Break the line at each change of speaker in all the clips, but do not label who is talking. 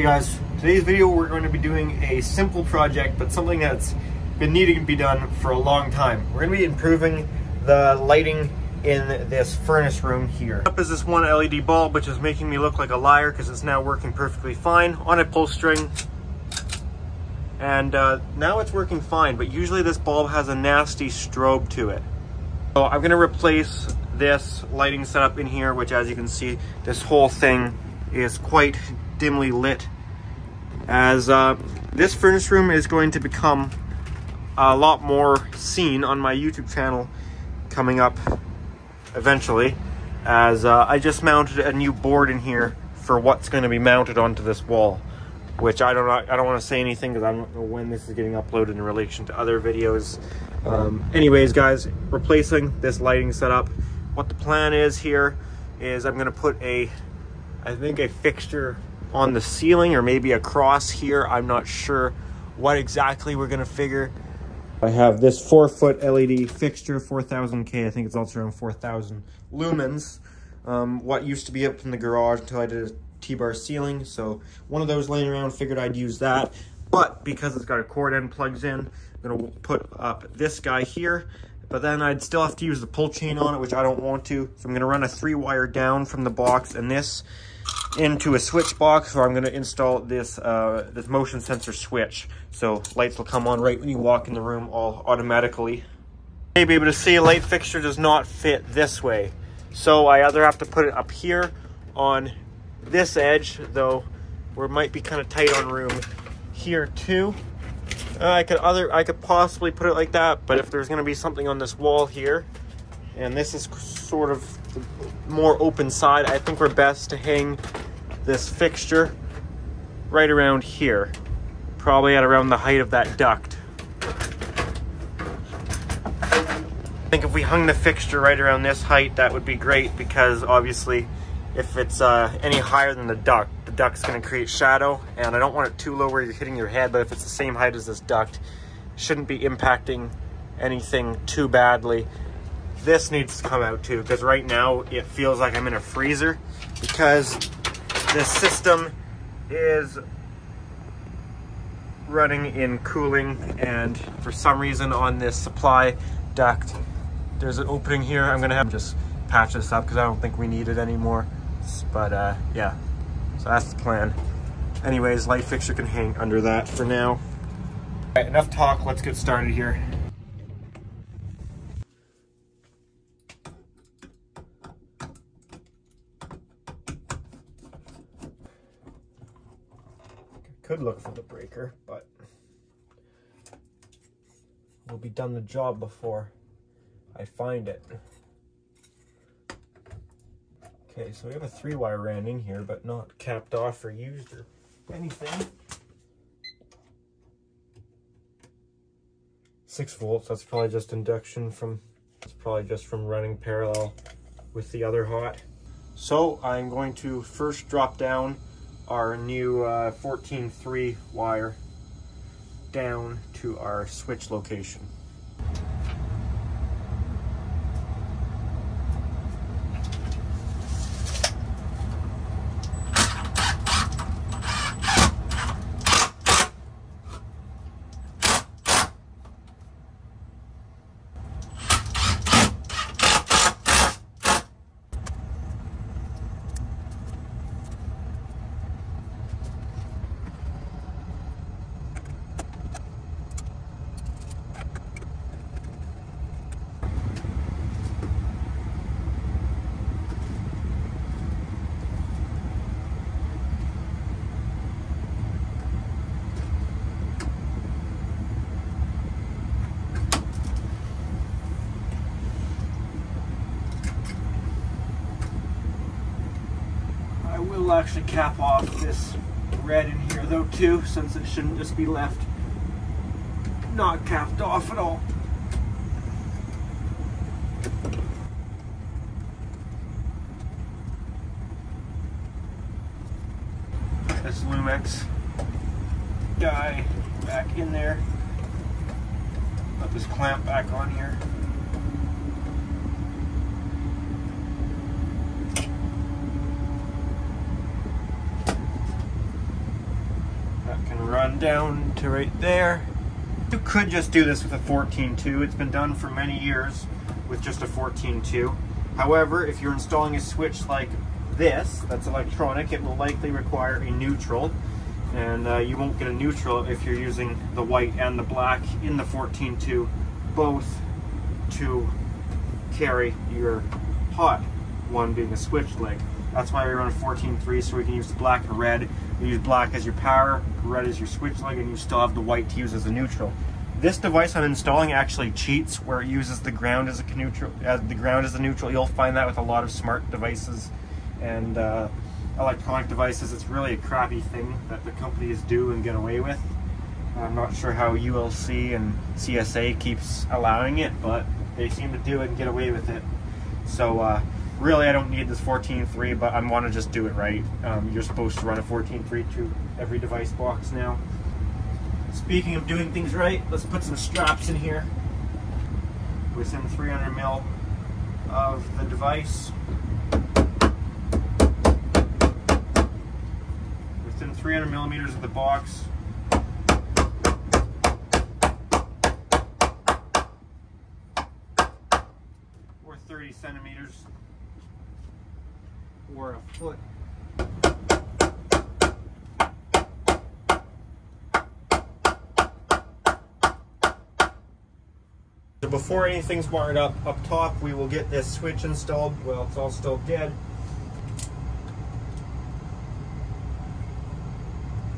Hey guys, today's video we're going to be doing a simple project, but something that's been needing to be done for a long time. We're going to be improving the lighting in this furnace room here. Up is this one LED bulb, which is making me look like a liar because it's now working perfectly fine on a pull string. And uh, now it's working fine, but usually this bulb has a nasty strobe to it. So I'm going to replace this lighting setup in here, which as you can see, this whole thing is quite dimly lit as uh, this furnace room is going to become a lot more seen on my YouTube channel coming up eventually as uh, I just mounted a new board in here for what's going to be mounted onto this wall which I don't I don't want to say anything because I don't know when this is getting uploaded in relation to other videos. Um, anyways, guys, replacing this lighting setup. What the plan is here is I'm going to put a, I think a fixture on the ceiling or maybe across here. I'm not sure what exactly we're gonna figure. I have this four foot LED fixture, 4000K. I think it's also around 4000 lumens. Um, what used to be up in the garage until I did a T-bar ceiling. So one of those laying around, figured I'd use that. But because it's got a cord end plugs in, I'm gonna put up this guy here. But then I'd still have to use the pull chain on it, which I don't want to. So I'm gonna run a three wire down from the box and this into a switch box where I'm going to install this uh, this motion sensor switch. So lights will come on right when you walk in the room all automatically. You may be able to see a light fixture does not fit this way. So I either have to put it up here on this edge, though where it might be kind of tight on room here too. Uh, I could other I could possibly put it like that, but if there's going to be something on this wall here, and this is sort of more open side, I think we're best to hang this fixture right around here, probably at around the height of that duct. I think if we hung the fixture right around this height, that would be great because obviously if it's uh, any higher than the duct, the duct's gonna create shadow and I don't want it too low where you're hitting your head, but if it's the same height as this duct, shouldn't be impacting anything too badly this needs to come out too because right now it feels like I'm in a freezer because this system is running in cooling and for some reason on this supply duct there's an opening here. I'm gonna have just patch this up because I don't think we need it anymore. But uh, yeah. So that's the plan. Anyways light fixture can hang under that for now. All right, enough talk. Let's get started here could look for the breaker, but we'll be done the job before I find it. Okay, so we have a three wire ran in here, but not capped off or used or anything. Six volts, that's probably just induction from, it's probably just from running parallel with the other hot. So I'm going to first drop down our new uh, 14.3 wire down to our switch location. will actually cap off this red in here though too, since it shouldn't just be left not capped off at all. This Loomex guy back in there. Put this clamp back on here. Down to right there. You could just do this with a 14.2. It's been done for many years with just a 14.2. However, if you're installing a switch like this, that's electronic, it will likely require a neutral. And uh, you won't get a neutral if you're using the white and the black in the 14.2, both to carry your hot, one being a switch leg. That's why we run a 14.3 so we can use the black and red. You use black as your power, red as your switch leg, and you still have the white to use as a neutral. This device I'm installing actually cheats where it uses the ground as a neutral, as the ground as a neutral. You'll find that with a lot of smart devices and uh, electronic devices. It's really a crappy thing that the companies do and get away with. I'm not sure how ULC and CSA keeps allowing it, but they seem to do it and get away with it. So uh, really I don't need this 14.3, but I want to just do it right. Um, you're supposed to run a 14.3 to every device box now. Speaking of doing things right, let's put some straps in here within 300 mil of the device. Within 300 millimeters of the box. Or 30 centimeters or a foot. So before anything's wired up up top, we will get this switch installed. Well, it's all still dead.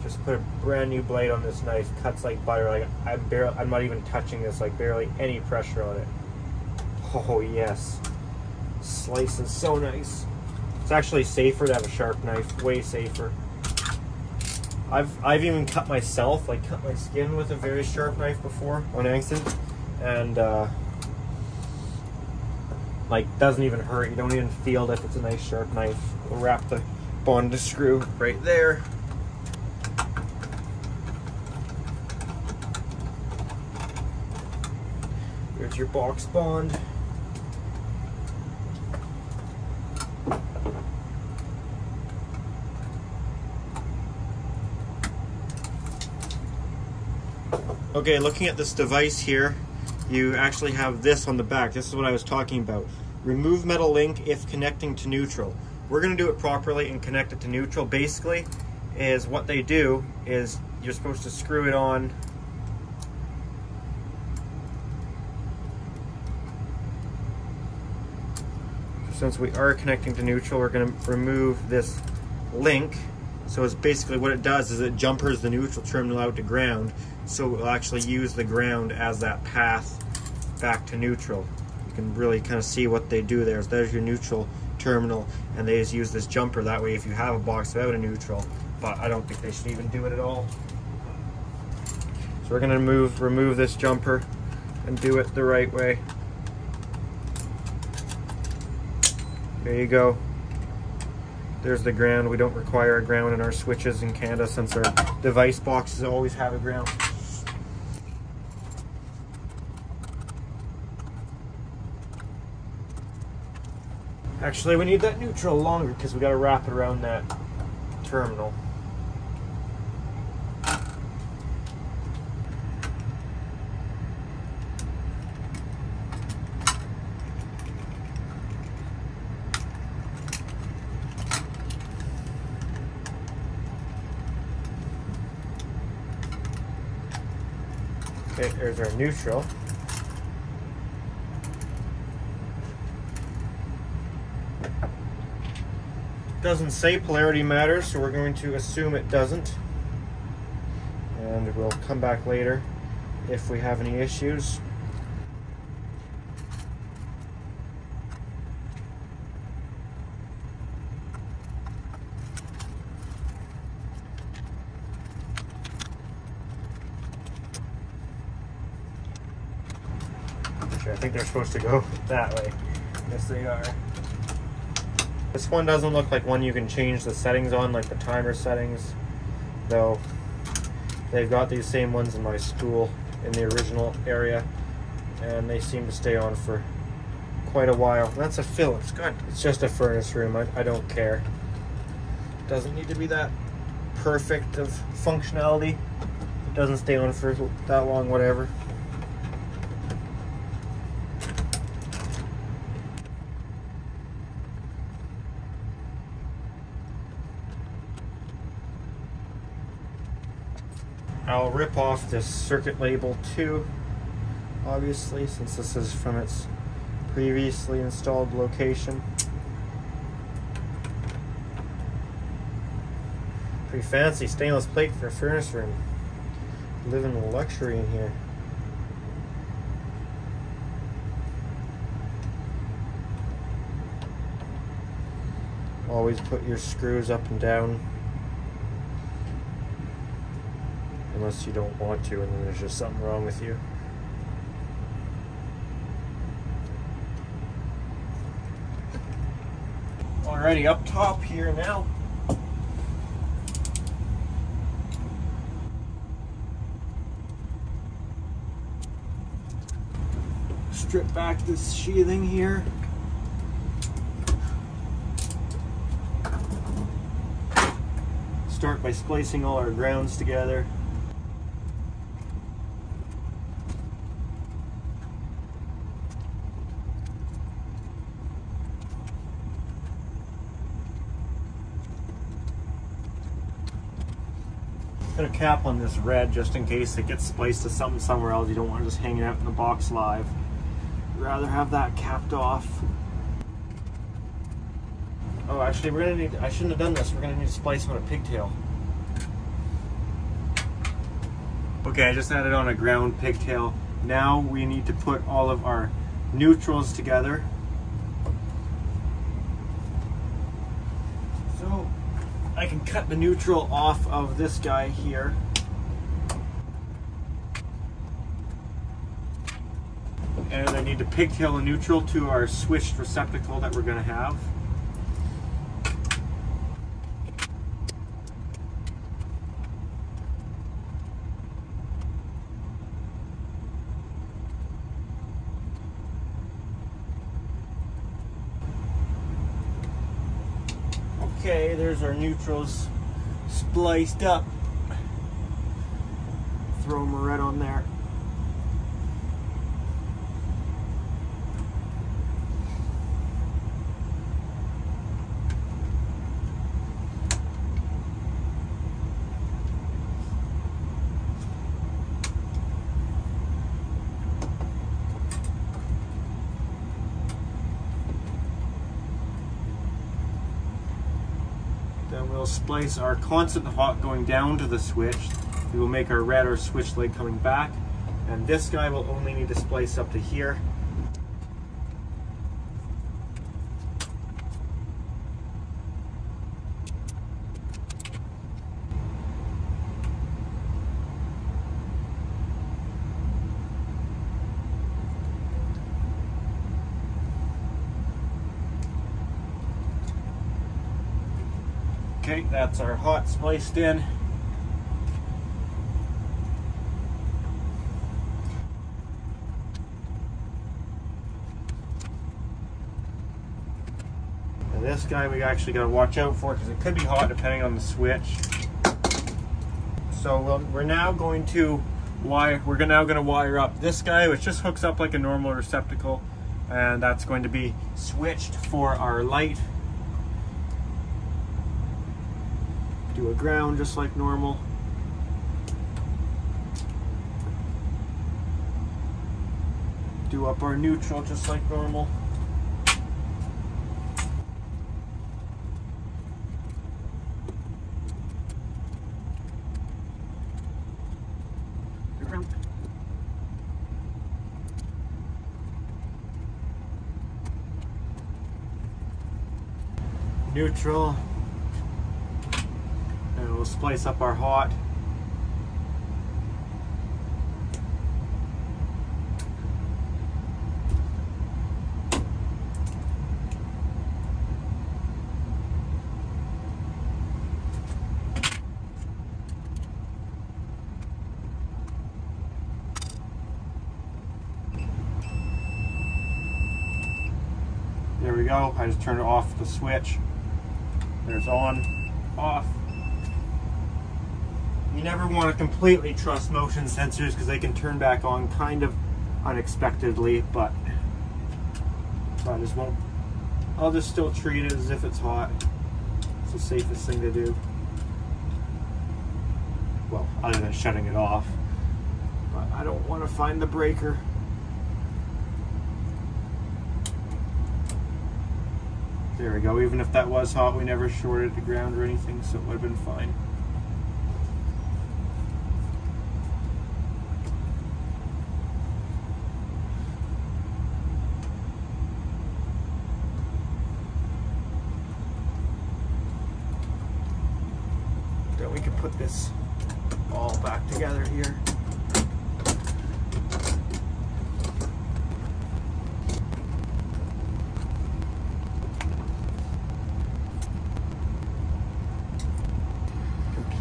Just put a brand new blade on this knife. Cuts like butter. Like I'm barely, I'm not even touching this. Like barely any pressure on it. Oh yes, slices so nice. It's actually safer to have a sharp knife, way safer. I've, I've even cut myself, like cut my skin with a very sharp knife before on accident. And uh, like doesn't even hurt. You don't even feel if it's a nice sharp knife. We'll wrap the bond screw right there. There's your box bond. Okay, looking at this device here, you actually have this on the back. This is what I was talking about. Remove metal link if connecting to neutral. We're gonna do it properly and connect it to neutral. Basically, is what they do is you're supposed to screw it on since we are connecting to neutral, we're gonna remove this link so it's basically what it does is it jumpers the neutral terminal out to ground, so we'll actually use the ground as that path back to neutral. You can really kind of see what they do there. So there's your neutral terminal, and they just use this jumper. That way, if you have a box without a neutral, but I don't think they should even do it at all. So we're gonna move, remove this jumper and do it the right way. There you go. There's the ground. We don't require a ground in our switches in Canada since our device boxes always have a ground. Actually, we need that neutral longer because we got to wrap it around that terminal. Okay, there's our neutral. Doesn't say polarity matters, so we're going to assume it doesn't. And we'll come back later if we have any issues. I think they're supposed to go that way. Yes, they are. This one doesn't look like one you can change the settings on, like the timer settings, though they've got these same ones in my school in the original area, and they seem to stay on for quite a while. That's a Philips. Good. It's just a furnace room. I, I don't care. Doesn't need to be that perfect of functionality. it doesn't stay on for that long, whatever. I'll rip off this circuit label too, obviously, since this is from its previously installed location. Pretty fancy stainless plate for a furnace room. Living luxury in here. Always put your screws up and down. Unless you don't want to and then there's just something wrong with you. Alrighty, up top here now. strip back this sheathing here. Start by splicing all our grounds together. Cap on this red just in case it gets spliced to something somewhere else. You don't want to just hang it out in the box live rather have that capped off. Oh, actually, we're gonna need, I shouldn't have done this. We're gonna need to splice on a pigtail. Okay, I just added on a ground pigtail. Now we need to put all of our neutrals together. So I can cut the neutral off of this guy here. And I need to pigtail a neutral to our switched receptacle that we're going to have. Okay, there's our neutrals spliced up. Throw them right on there. We'll splice our constant hot going down to the switch. We will make our red our switch leg coming back. And this guy will only need to splice up to here. Okay, that's our hot spliced in. And this guy we actually got to watch out for because it could be hot depending on the switch. So we'll, we're now going to wire, we're now going to wire up this guy which just hooks up like a normal receptacle and that's going to be switched for our light do a ground just like normal. Do up our neutral just like normal. Neutral we'll splice up our hot. There we go. I just turned off the switch. There's on, off. You never want to completely trust motion sensors because they can turn back on kind of unexpectedly, but I just won't. I'll just still treat it as if it's hot. It's the safest thing to do. Well, other than shutting it off. But I don't want to find the breaker. There we go. Even if that was hot, we never shorted the ground or anything, so it would have been fine. Then we can put this all back together here.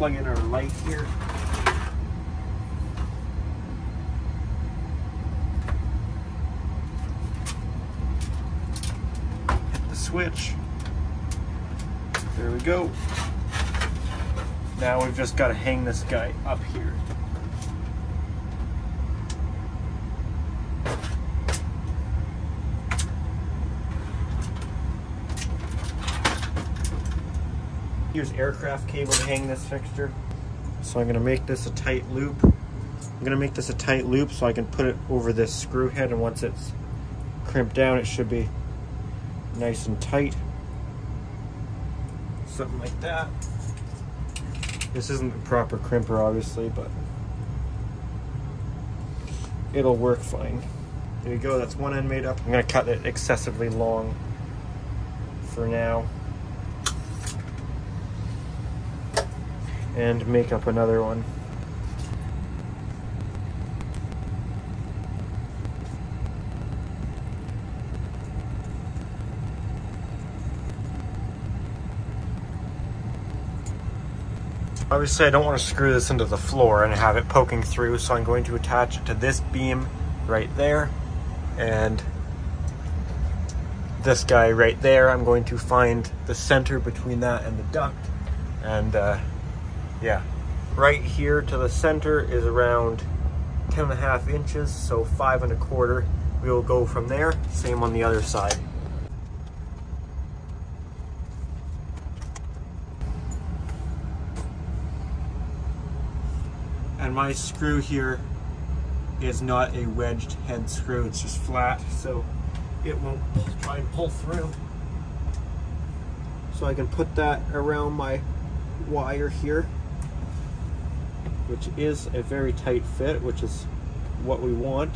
Plug in our light here. Hit the switch. There we go. Now we've just got to hang this guy up here. Use aircraft cable to hang this fixture. So I'm gonna make this a tight loop. I'm gonna make this a tight loop so I can put it over this screw head and once it's crimped down it should be nice and tight. Something like that. This isn't the proper crimper obviously, but it'll work fine. There you go, that's one end made up. I'm gonna cut it excessively long for now. And make up another one. Obviously I don't want to screw this into the floor and have it poking through, so I'm going to attach it to this beam right there and this guy right there. I'm going to find the center between that and the duct and uh, yeah, right here to the center is around 10 and a half inches, so five and a quarter. We will go from there, same on the other side. And my screw here is not a wedged head screw, it's just flat, so it won't try and pull through. So I can put that around my wire here which is a very tight fit, which is what we want.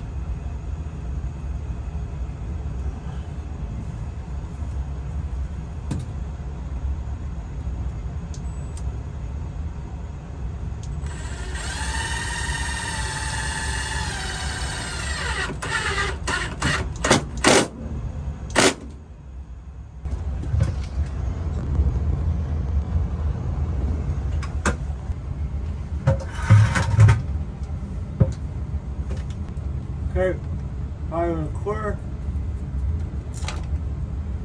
Okay, five and a quarter,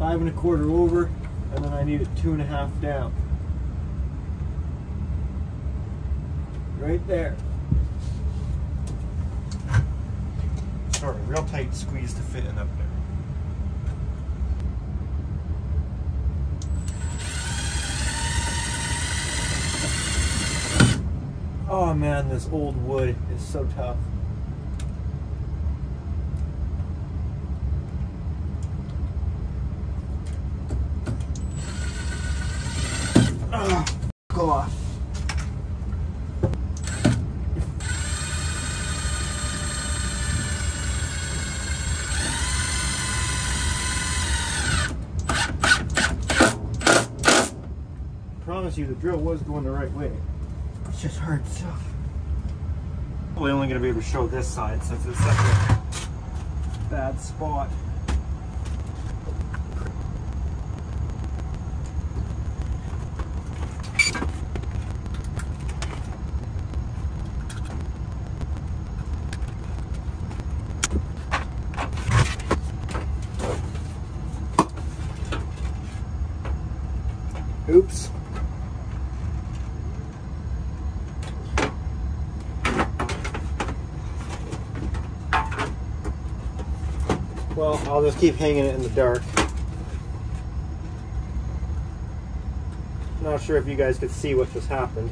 five and a quarter over, and then I need it two and a half down. Right there. Sorry, real tight squeeze to fit in up there. Oh man, this old wood is so tough. You the drill was going the right way. It's just hard stuff. Probably only going to be able to show this side since it's such a bad spot. Well, I'll just keep hanging it in the dark. Not sure if you guys could see what just happened.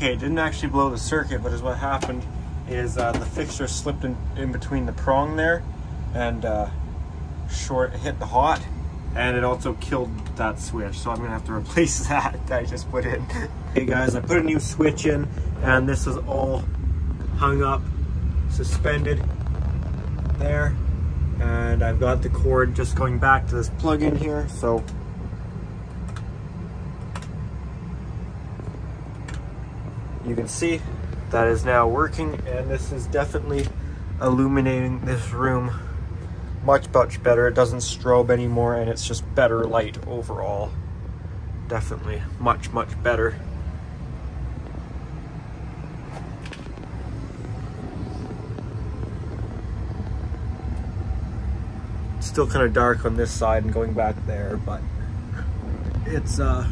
Okay, it didn't actually blow the circuit, but is what happened is uh, the fixture slipped in, in between the prong there and uh, short hit the hot and it also killed that switch. So I'm gonna have to replace that that I just put in. hey guys, I put a new switch in and this is all hung up, suspended there. And I've got the cord just going back to this plug in here. So you can see that is now working and this is definitely illuminating this room much much better. It doesn't strobe anymore and it's just better light overall. Definitely much much better. Still kind of dark on this side and going back there but it's uh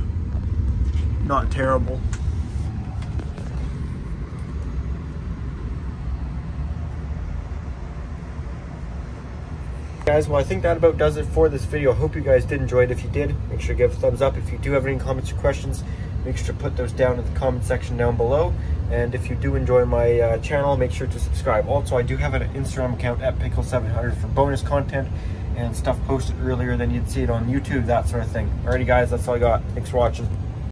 not terrible Guys, well I think that about does it for this video. I hope you guys did enjoy it. If you did, make sure to give a thumbs up. If you do have any comments or questions, make sure to put those down in the comment section down below. And if you do enjoy my uh, channel, make sure to subscribe. Also, I do have an Instagram account at Pickle700 for bonus content and stuff posted earlier than you'd see it on YouTube, that sort of thing. Alrighty guys, that's all I got. Thanks for watching.